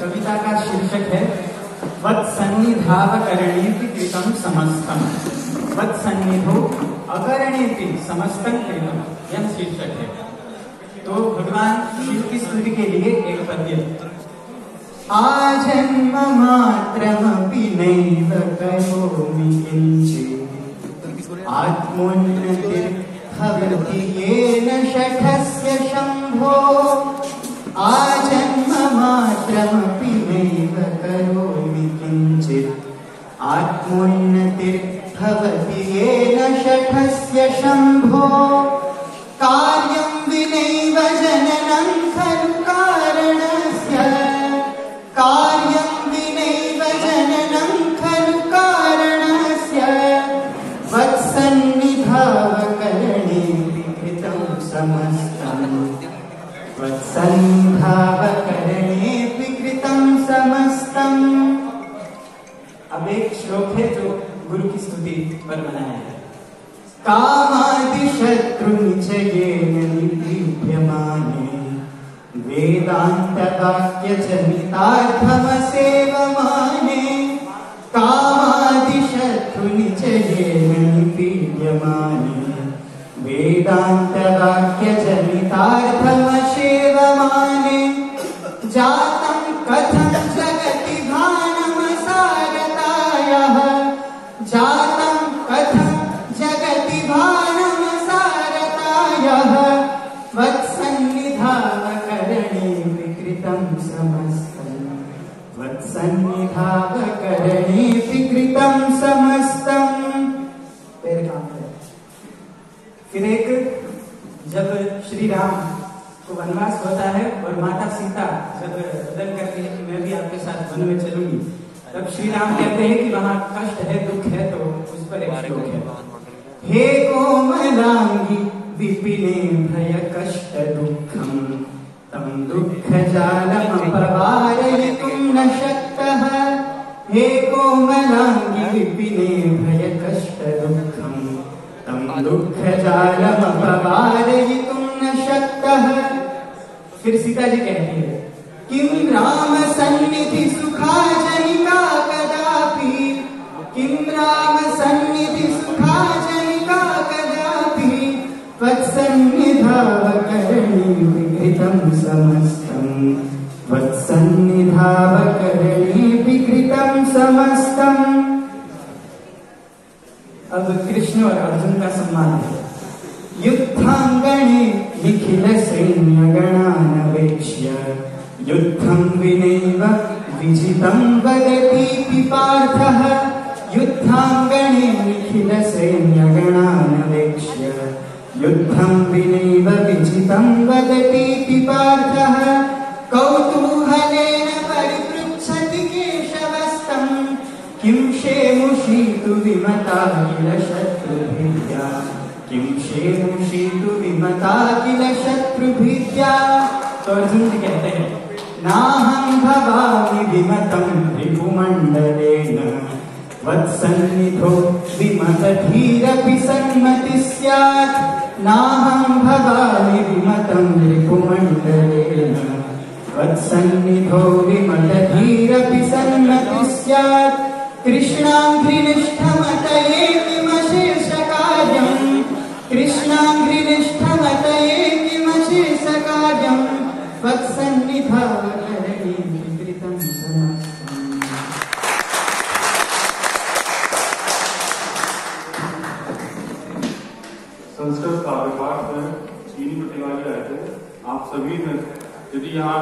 कविता का शीर्षक है वत्सन्निधावकरणेति कृतम समस्तम। वत्सन्निधो अकरणेति समस्तम कृतम यह शीर्षक है। तो भगवान शिव की स्तुति के लिए एक पद्य। आजन्म मात्रमपि नैव करोमि किञ्चित्। आत्मोन्नतिर्भवति येन शठस्य शम्भो। आजन्म मात्रमपि नैव करोमि किञ्चित् आत्मोन्नतिर्भवति येन शठस्य शम्भो कार्यं विनैव जननं खलु कारणस्य। कार्यं विनैव जननं खलु कारणस्य। वत्सन्निधावकरणेऽपि कृतं समस्तम् कृतं समस्तम् एक श्लोक है जो गुरु की स्तुति पर बनाया है। कामादिशत्रुनिचयेन निपीड्यमाने वेदान्तवाक्यचरितार्थमसेवमाने कामादिशत्रुनिचयेन फिर एक जब श्री राम को वनवास होता है और माता सीता जब बदल करती है कि मैं भी आपके साथ वन में चलूँगी तब श्री राम कहते हैं कि वहाँ कष्ट है दुख है तो उस पर एक श्लोक है हे कोमलांगी विपिने भय कष्ट दुःखम तम दुःख जालमपवारयितुं न शक्तः हे कोमलांगी विपिने भय कष्ट दुःखम तम दुःख जालमपवारयितुं न शक्तः। फिर सीता जी कहती है किम राम सन्निधि सुखाजनिका कदापि किम राम सन्निधि सुखाजनिका कदापि त्वत्सन्निधावकरणे विकृतं समस्तम्। त्वत्सन्निधावकरणे विकृतं समस्तम् अब कृष्ण और अर्जुन का सम्मान है। युद्धाङ्गणे निखिल सैन्यगणानवेक्ष्य युद्धं विनैव विजितं वदतीति पार्थः युद्धाङ्गणे निखिल सैन्यगणानवेक्ष्य युद्धं विनैव विजितं वदतीति पार्थः कौतूहलेन परिपृच्छति केशवस्तम् किं शेमुषीतु विमता किल शत्रुभिद्या किं शेमुषीतु विमता किल शत्रुभिद्या तो अर्जुन जी कहते हैं नाहं भवामि विमतं रिपुमण्डलेन वत्सन्निधो विमतधीरपि सन्मति स्यात् नाहं भवामि विमतं रिपुमण्डलेन वत्सन्निधो विमतधीरपि सन्मति स्यात् कृष्णाङ्घ्रिनिष्ठमतये किमशेषकार्यम् कृष्णाङ्घ्रिनिष्ठमतये किमशेषकार्यम् वत्सन्निधावकरणे संस्कृत काव्य पाठ में चीनी पटेवाली आए थे आप सभी ने यदि यहाँ